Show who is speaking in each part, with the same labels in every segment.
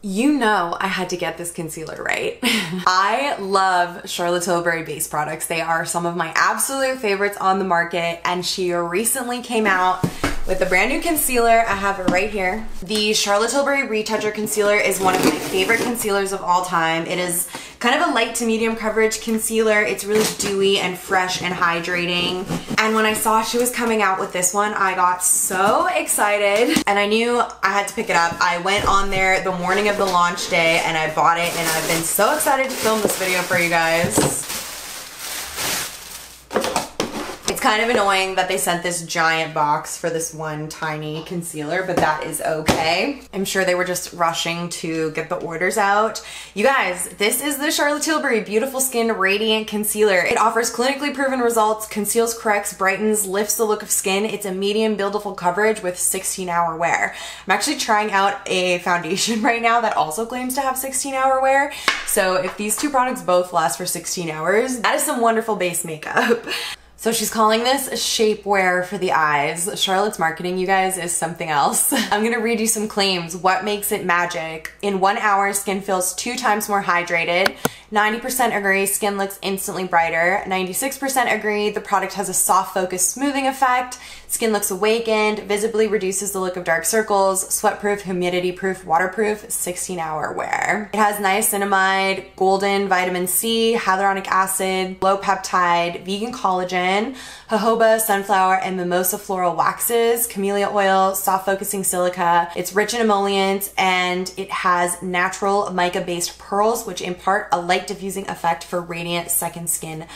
Speaker 1: You know I had to get this concealer right. I love Charlotte Tilbury base products. They are some of my absolute favorites on the market and she recently came out with a brand new concealer. I have it right here. The Charlotte Tilbury Retoucher Concealer is one of my favorite concealers of all time. It is kind of a light to medium coverage concealer. It's really dewy and fresh and hydrating. And when I saw she was coming out with this one, I got so excited and I knew I had to pick it up. I went on there the morning of the launch day and I bought it and I've been so excited to film this video for you guys. It's kind of annoying that they sent this giant box for this one tiny concealer, but that is okay. I'm sure they were just rushing to get the orders out. You guys, this is the Charlotte Tilbury Beautiful Skin Radiant Concealer. It offers clinically proven results, conceals, corrects, brightens, lifts the look of skin. It's a medium buildable coverage with 16 hour wear. I'm actually trying out a foundation right now that also claims to have 16 hour wear. So if these two products both last for 16 hours, that is some wonderful base makeup. So she's calling this shapewear for the eyes. Charlotte's marketing, you guys, is something else. I'm gonna read you some claims. What makes it magic? In one hour, skin feels two times more hydrated. 90% agree skin looks instantly brighter. 96% agree the product has a soft focus smoothing effect. Skin looks awakened, visibly reduces the look of dark circles, sweat-proof, humidity-proof, waterproof, 16-hour wear. It has niacinamide, golden vitamin C, hyaluronic acid, low peptide, vegan collagen, jojoba, sunflower, and mimosa floral waxes, camellia oil, soft focusing silica. It's rich in emollients and it has natural mica-based pearls which impart a light diffusing effect for radiant second skin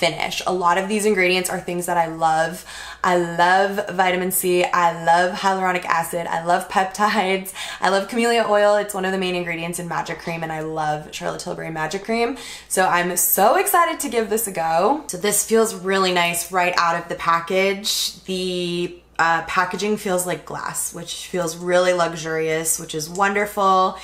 Speaker 1: finish. A lot of these ingredients are things that I love. I love vitamin C. I love hyaluronic acid. I love peptides. I love camellia oil. It's one of the main ingredients in Magic Cream and I love Charlotte Tilbury Magic Cream. So I'm so excited to give this a go. So this feels really nice right out of the package. The uh, packaging feels like glass, which feels really luxurious, which is wonderful.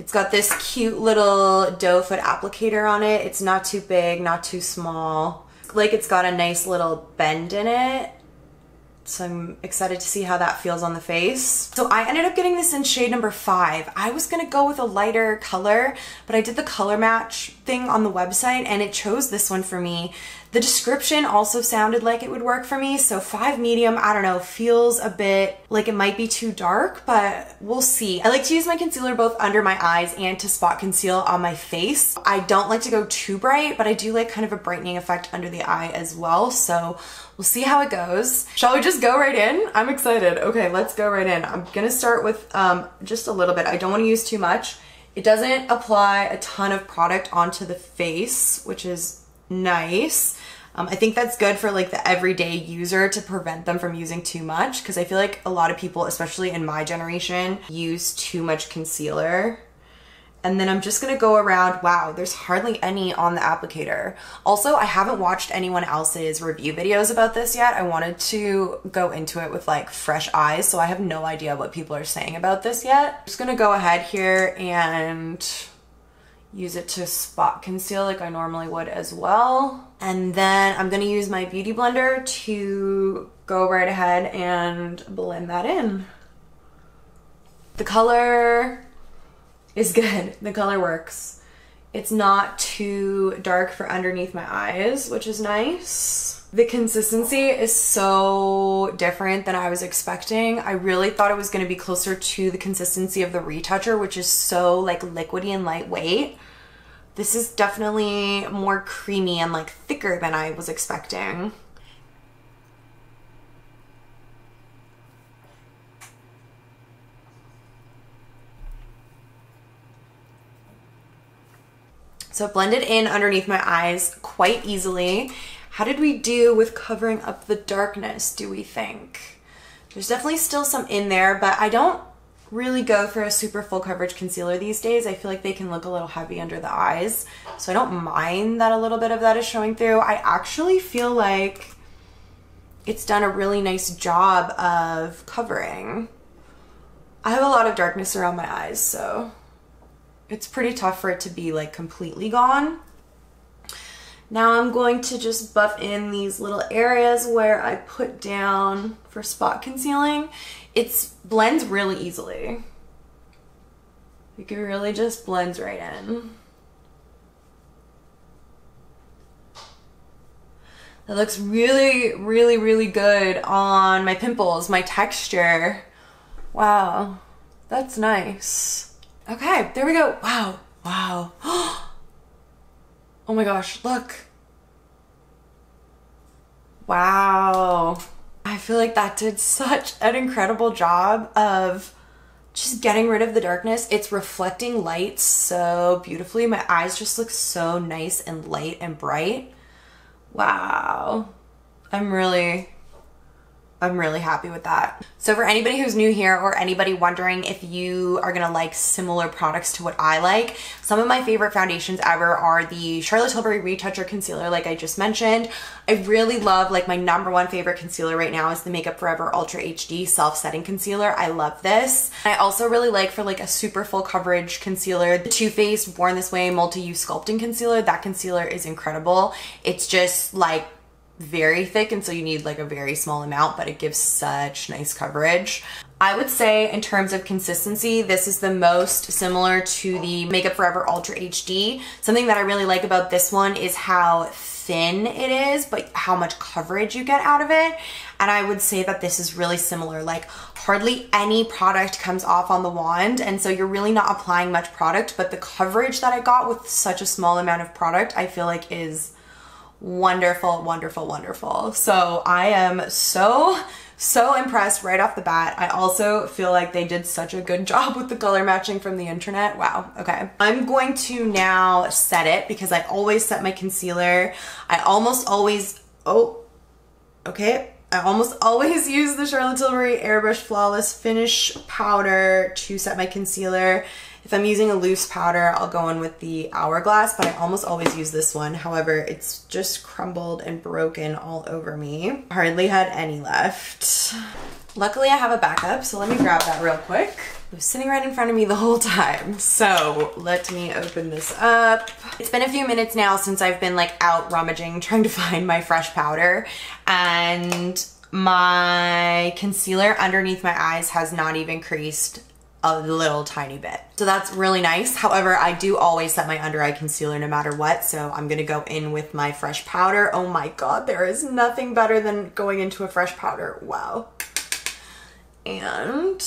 Speaker 1: It's got this cute little doe foot applicator on it. It's not too big, not too small. Like it's got a nice little bend in it. So I'm excited to see how that feels on the face. So I ended up getting this in shade number five. I was gonna go with a lighter color, but I did the color match thing on the website and it chose this one for me. The description also sounded like it would work for me, so 5 medium, I don't know, feels a bit like it might be too dark, but we'll see. I like to use my concealer both under my eyes and to spot conceal on my face. I don't like to go too bright, but I do like kind of a brightening effect under the eye as well, so we'll see how it goes. Shall we just go right in? I'm excited. Okay, let's go right in. I'm gonna start with um, just a little bit. I don't wanna use too much. It doesn't apply a ton of product onto the face, which is nice. Um, I think that's good for like the everyday user to prevent them from using too much because I feel like a lot of people, especially in my generation, use too much concealer. And then I'm just gonna go around, wow, there's hardly any on the applicator. Also, I haven't watched anyone else's review videos about this yet. I wanted to go into it with like fresh eyes, so I have no idea what people are saying about this yet. I'm just gonna go ahead here and use it to spot conceal like I normally would as well. And then I'm gonna use my Beauty Blender to go right ahead and blend that in. The color is good. The color works. It's not too dark for underneath my eyes, which is nice. The consistency is so different than I was expecting. I really thought it was going to be closer to the consistency of the retoucher, which is so like liquidy and lightweight. This is definitely more creamy and like thicker than I was expecting. So blended in underneath my eyes quite easily. How did we do with covering up the darkness, do we think? There's definitely still some in there, but I don't really go for a super full coverage concealer these days. I feel like they can look a little heavy under the eyes. So I don't mind that a little bit of that is showing through. I actually feel like it's done a really nice job of covering. I have a lot of darkness around my eyes, so it's pretty tough for it to be like completely gone. Now I'm going to just buff in these little areas where I put down for spot concealing. It blends really easily. Like it really just blends right in. That looks really, really, really good on my pimples, my texture. Wow, that's nice. Okay, there we go. Wow, wow. Oh, Oh my gosh, look. Wow. I feel like that did such an incredible job of just getting rid of the darkness. It's reflecting light so beautifully. My eyes just look so nice and light and bright. Wow. I'm really I'm really happy with that. So for anybody who's new here or anybody wondering if you are gonna like similar products to what I like, some of my favorite foundations ever are the Charlotte Tilbury Retoucher Concealer like I just mentioned. I really love, like my number one favorite concealer right now is the Makeup Forever Ultra HD Self-Setting Concealer. I love this. I also really like for like a super full coverage concealer, the Too Faced Born This Way Multi-Use Sculpting Concealer. That concealer is incredible. It's just like very thick and so you need like a very small amount, but it gives such nice coverage. I would say in terms of consistency, this is the most similar to the Makeup Forever Ultra HD. Something that I really like about this one is how thin it is, but how much coverage you get out of it. And I would say that this is really similar. Like hardly any product comes off on the wand. And so you're really not applying much product, but the coverage that I got with such a small amount of product, I feel like is wonderful, wonderful, wonderful. So I am so, so impressed right off the bat. I also feel like they did such a good job with the color matching from the internet. Wow, okay. I'm going to now set it because I always set my concealer. I almost always, oh, okay. I almost always use the Charlotte Tilbury Airbrush Flawless Finish Powder to set my concealer. If I'm using a loose powder, I'll go in with the Hourglass, but I almost always use this one. However, it's just crumbled and broken all over me. Hardly had any left. Luckily, I have a backup, so let me grab that real quick. It was sitting right in front of me the whole time. So let me open this up. It's been a few minutes now since I've been like out rummaging, trying to find my fresh powder. And my concealer underneath my eyes has not even creased a little tiny bit. So that's really nice. However, I do always set my under eye concealer no matter what. So I'm gonna go in with my fresh powder. Oh my God, there is nothing better than going into a fresh powder. Wow. And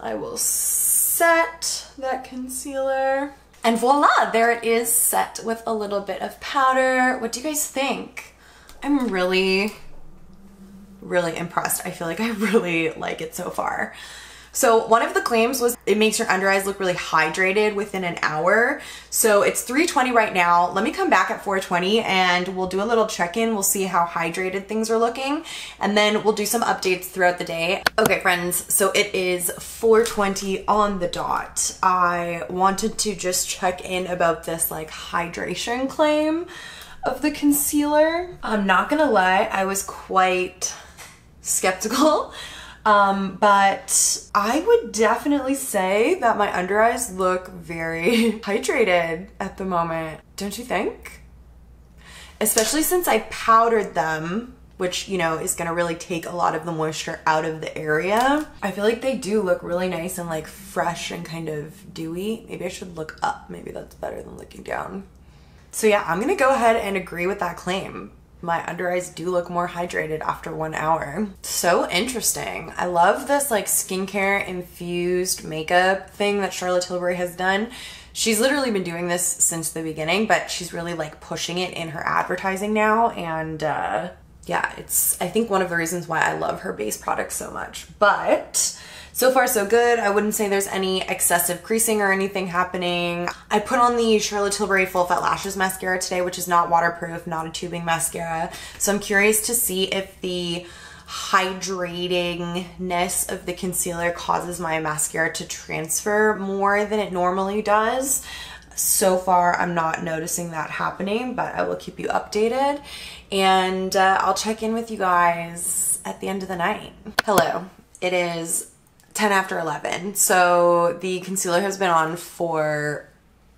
Speaker 1: I will set that concealer. And voila, there it is set with a little bit of powder. What do you guys think? I'm really, really impressed. I feel like I really like it so far. So one of the claims was it makes your under eyes look really hydrated within an hour. So it's 320 right now. Let me come back at 420 and we'll do a little check-in. We'll see how hydrated things are looking and then we'll do some updates throughout the day. Okay friends, so it is 420 on the dot. I wanted to just check in about this like hydration claim of the concealer. I'm not gonna lie, I was quite skeptical um, but I would definitely say that my under eyes look very hydrated at the moment. Don't you think? Especially since I powdered them, which, you know, is gonna really take a lot of the moisture out of the area. I feel like they do look really nice and like fresh and kind of dewy. Maybe I should look up. Maybe that's better than looking down. So yeah, I'm gonna go ahead and agree with that claim my under eyes do look more hydrated after one hour. So interesting. I love this like skincare infused makeup thing that Charlotte Tilbury has done. She's literally been doing this since the beginning, but she's really like pushing it in her advertising now. And uh, yeah, it's, I think one of the reasons why I love her base products so much. But so far so good. I wouldn't say there's any excessive creasing or anything happening. I put on the Charlotte Tilbury Full Fat Lashes Mascara today, which is not waterproof, not a tubing mascara. So I'm curious to see if the hydratingness of the concealer causes my mascara to transfer more than it normally does. So far, I'm not noticing that happening, but I will keep you updated. And uh, I'll check in with you guys at the end of the night. Hello, it is 10 after 11. So the concealer has been on for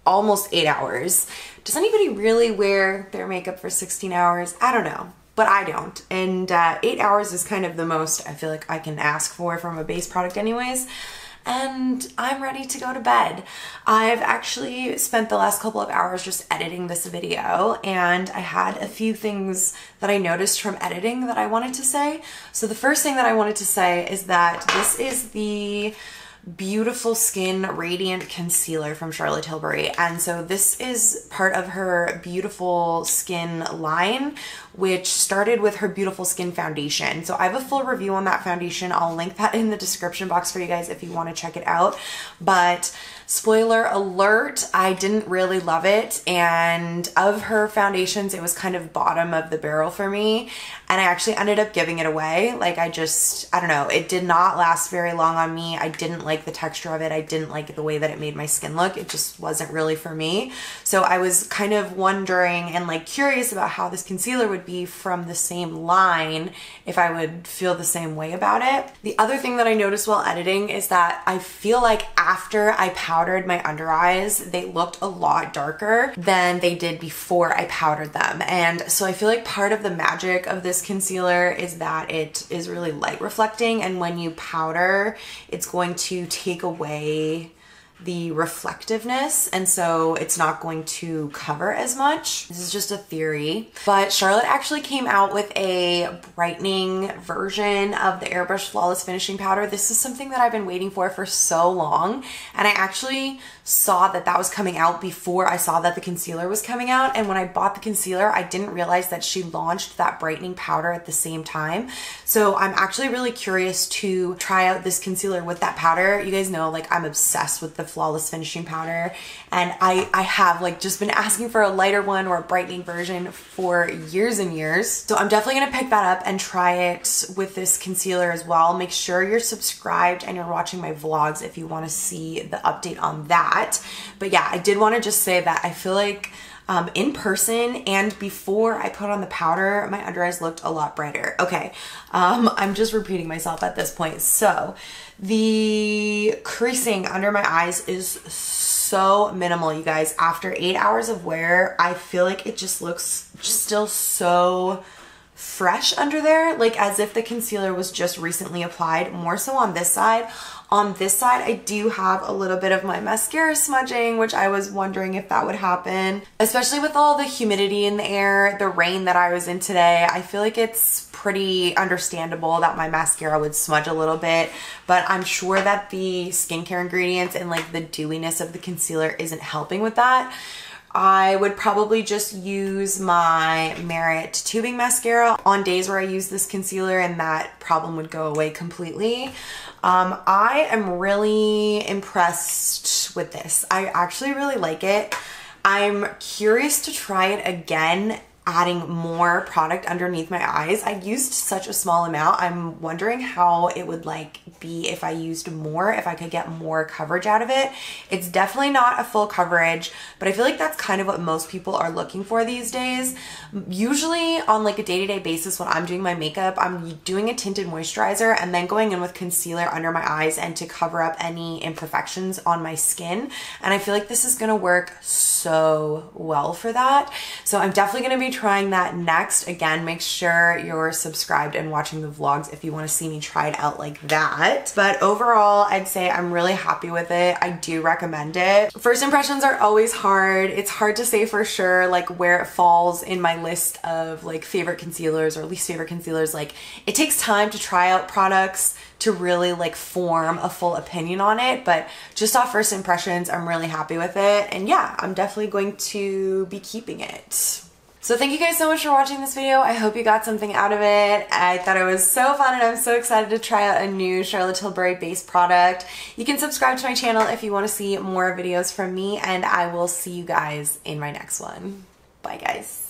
Speaker 1: almost eight hours. Does anybody really wear their makeup for 16 hours? I don't know, but I don't. And uh, eight hours is kind of the most I feel like I can ask for from a base product anyways. And I'm ready to go to bed. I've actually spent the last couple of hours just editing this video and I had a few things that I noticed from editing that I wanted to say. So the first thing that I wanted to say is that this is the beautiful skin radiant concealer from charlotte tilbury and so this is part of her beautiful skin line which started with her beautiful skin foundation so i have a full review on that foundation i'll link that in the description box for you guys if you want to check it out but Spoiler alert, I didn't really love it. And of her foundations, it was kind of bottom of the barrel for me. And I actually ended up giving it away. Like I just, I don't know, it did not last very long on me. I didn't like the texture of it. I didn't like the way that it made my skin look. It just wasn't really for me. So I was kind of wondering and like curious about how this concealer would be from the same line if I would feel the same way about it. The other thing that I noticed while editing is that I feel like after I powdered my under eyes, they looked a lot darker than they did before I powdered them. And so I feel like part of the magic of this concealer is that it is really light reflecting and when you powder, it's going to take away the reflectiveness and so it's not going to cover as much. This is just a theory. But Charlotte actually came out with a brightening version of the Airbrush Flawless Finishing Powder. This is something that I've been waiting for for so long and I actually saw that that was coming out before I saw that the concealer was coming out and when I bought the concealer I didn't realize that she launched that brightening powder at the same time. So I'm actually really curious to try out this concealer with that powder. You guys know like I'm obsessed with the Flawless Finishing Powder. And I, I have like just been asking for a lighter one or a brightening version for years and years. So I'm definitely gonna pick that up and try it with this concealer as well. Make sure you're subscribed and you're watching my vlogs if you wanna see the update on that. But yeah, I did wanna just say that I feel like um, in person and before I put on the powder, my under eyes looked a lot brighter. Okay, um, I'm just repeating myself at this point. So the creasing under my eyes is so minimal, you guys. After eight hours of wear, I feel like it just looks still so fresh under there, like as if the concealer was just recently applied, more so on this side. On this side, I do have a little bit of my mascara smudging, which I was wondering if that would happen. Especially with all the humidity in the air, the rain that I was in today, I feel like it's pretty understandable that my mascara would smudge a little bit, but I'm sure that the skincare ingredients and like the dewiness of the concealer isn't helping with that. I would probably just use my Merit tubing mascara on days where I use this concealer and that problem would go away completely. Um, I am really impressed with this. I actually really like it. I'm curious to try it again adding more product underneath my eyes. I used such a small amount. I'm wondering how it would like be if I used more, if I could get more coverage out of it. It's definitely not a full coverage, but I feel like that's kind of what most people are looking for these days. Usually on like a day-to-day -day basis when I'm doing my makeup, I'm doing a tinted moisturizer and then going in with concealer under my eyes and to cover up any imperfections on my skin. And I feel like this is gonna work so well for that. So I'm definitely gonna be trying that next. Again, make sure you're subscribed and watching the vlogs if you want to see me try it out like that. But overall, I'd say I'm really happy with it. I do recommend it. First impressions are always hard. It's hard to say for sure like where it falls in my list of like favorite concealers or least favorite concealers. Like it takes time to try out products to really like form a full opinion on it but just off first impressions I'm really happy with it and yeah I'm definitely going to be keeping it so thank you guys so much for watching this video. I hope you got something out of it. I thought it was so fun and I'm so excited to try out a new Charlotte Tilbury base product. You can subscribe to my channel if you want to see more videos from me and I will see you guys in my next one. Bye guys.